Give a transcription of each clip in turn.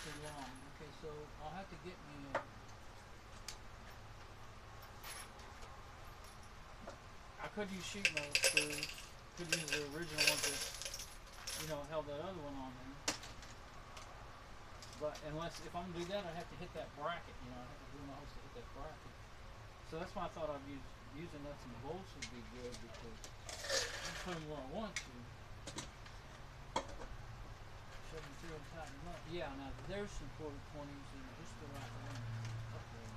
too long. Okay, so I'll have to get me a. I could use sheet metal screws. Could use the original ones that, you know, held that other one on there. But unless, if I'm gonna do that, I have to hit that bracket. You know, I have to do my house to hit that bracket. So that's why I thought I'd use using nuts and bolts would be good because I can put them where I want to. Shove them through and tighten them up. Yeah, now there's some quarter twenties in just the right length. up there.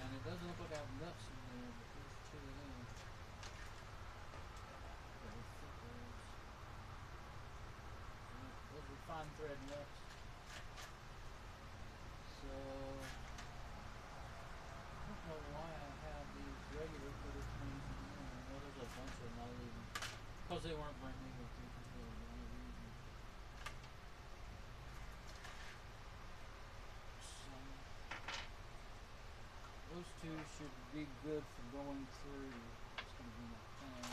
And it doesn't look like I have nuts in there, but there's two of them. Very thick ones. And Those are fine thread nuts. So I don't know why I have these regular quarter twenties in there. I know there's a bunch of them I leave because they weren't brand new. I think is really the only reason. So those two should be good for going through. It's gonna be my plan.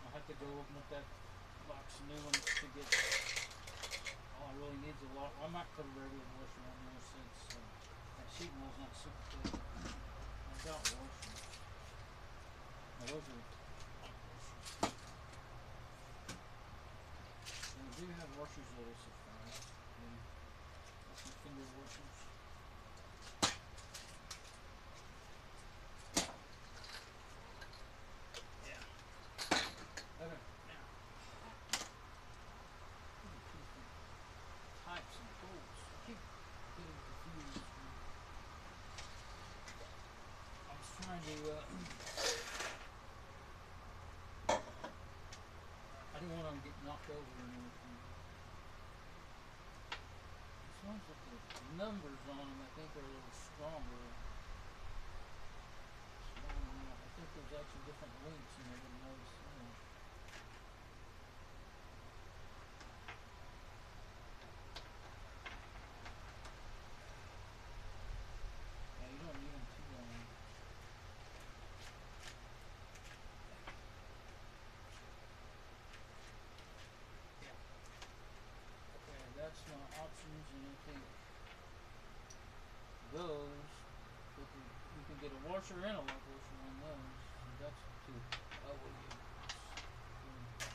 I'll have to go open up that box of new ones to get. All I really need is a lot. I might put a regular washer on there since uh, that sheet metal's not super thick. I've got washers. Now those are. And I do have washers that'll suffice. And that's some finger washers. Yeah. Okay. Now. Types and tools. Keep getting confused. I was trying to. Uh, I didn't want get knocked over or anything. These ones with the numbers on them, I think, are a little stronger. Strong enough. I think there's actually different links, and I didn't notice that. Yeah, you don't need them too long. Okay, that's my options, and I think those, we can, you get a washer a washer on those. That's two I will use. Mm.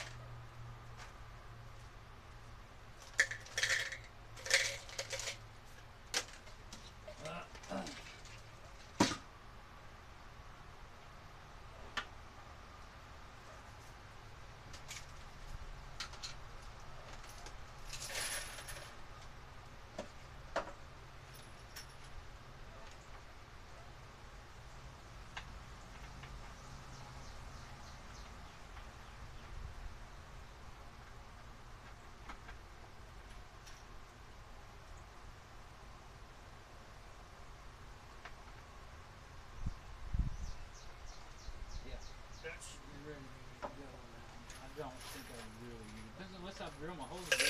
Yeah, that should be ready to go now. I don't think I really need it. Depends unless I drill my holes really,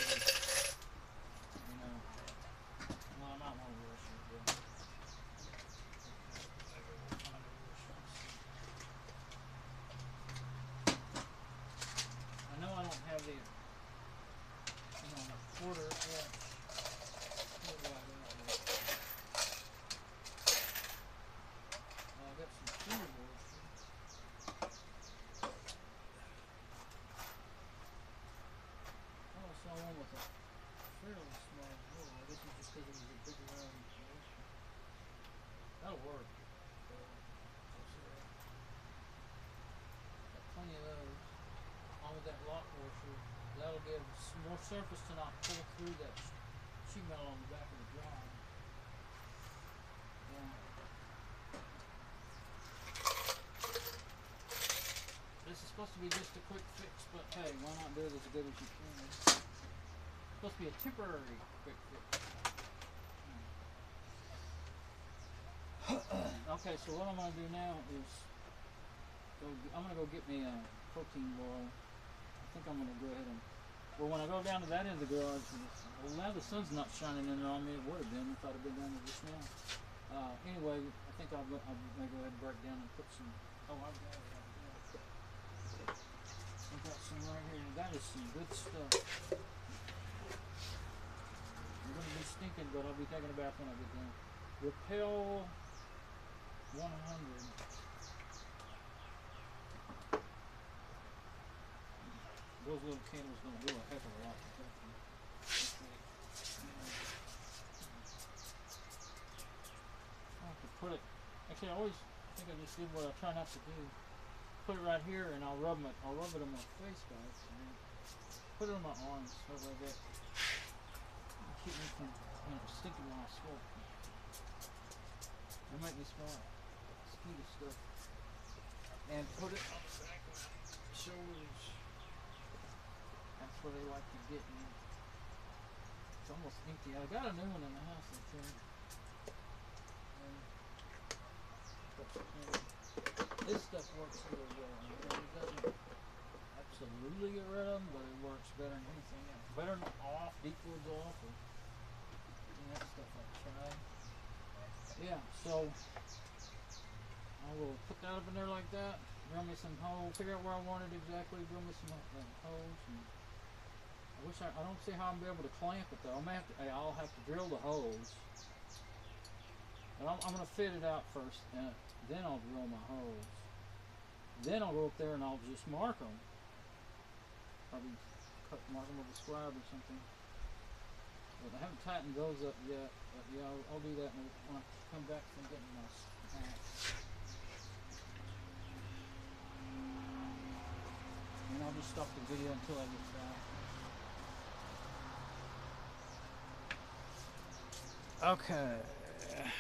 you know. Well, I might want to wash it, but. Okay, maybe we'll find a washer and see. I know I don't have the, you know, a quarter inch. What do I got here? Well, I got some finger washers. Oh, I saw one with a fairly small hole. I guess it's just because it was a big round washer. That'll work. Got plenty of those. On with that lock washer. That'll give more surface to not pull through that sheet metal on the back of the drive. This is supposed to be just a quick fix, but hey, why not do it as good as you can? It's supposed to be a temporary quick fix. Okay, so what I'm gonna do now is go. I'm gonna go get me a protein boil. I think I'm gonna go ahead and. Well, when I go down to that end of the garage, well now the sun's not shining in there on me. It would have been if I'd have been down there just now. Uh, anyway, I think I'll, go- gonna go ahead and break down and put some. Oh, I've got it. I've got some right here. That is some good stuff. I'm gonna be stinking but I'll be taking a bath when I get done. Repel 100. Those little candles don't do a heck of a lot. I have to put it. Actually, I always think I just did what I try not to do. Put it right here, and I'll rub my, I'll rub it on my face, guys. Put it on my arms, stuff like that. Keep me from, you know, stinking when I smoke. It make me smell like mosquito stuff. And put it on the back of shoulders. That's where they like to get me. It's almost empty. I got a new one in the house, I think. And, this stuff works really well. It doesn't absolutely get rid of them, but it works better than anything else. Better than off, deep woods off, or of that stuff I've tried. Yeah, so I will put that up in there like that. Drill me some holes. Figure out where I want it exactly. Drill me some uh, holes. I wish I. I don't see how I'm be able to clamp it though. I'm gonna have to. I'll have to drill the holes. And I'm, I'm gonna fit it out first, and then I'll drill my holes. Then I'll go up there and I'll just mark them. Probably cut, mark them with a scribe or something. But I haven't tightened those up yet. But yeah, I'll, I'll do that when I come back from getting my snack. And I'll stop the video until I get back. Okay.